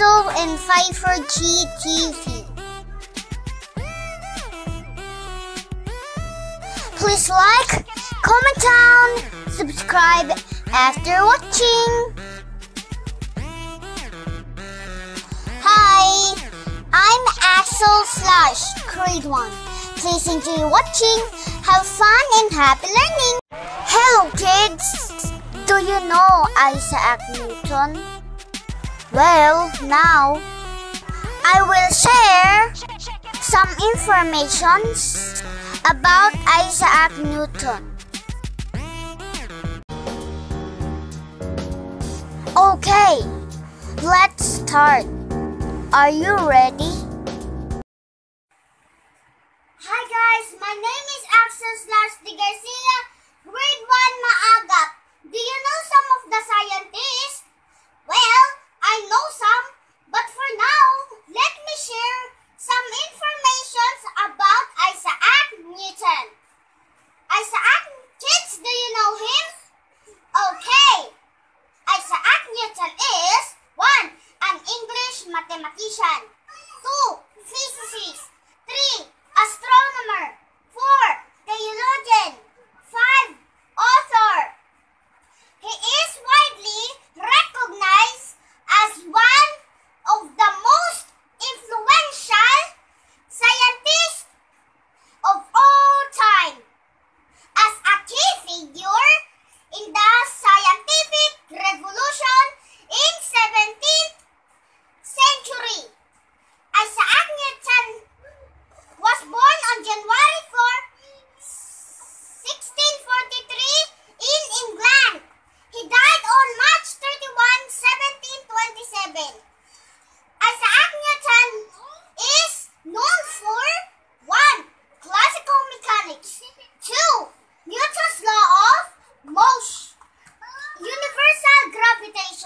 Diesel and Pfeiffer GTV. Please like, comment down, subscribe after watching. Hi, I'm Axl Slash, Creed 1. Please enjoy watching, have fun and happy learning. Hello kids! Do you know Isaac Newton? Well, now I will share some information about Isaac Newton. Okay, let's start. Are you ready? Hi guys, my name is Axl Slash Garcia.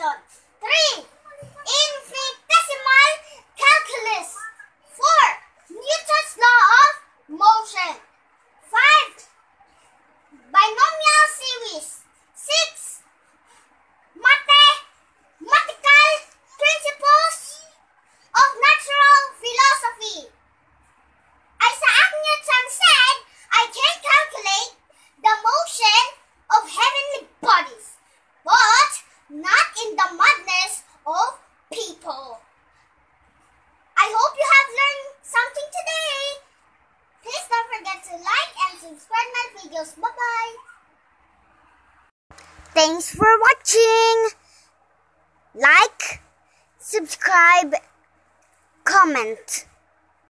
episode 3. videos. Bye-bye. Thanks for watching. Like, subscribe, comment.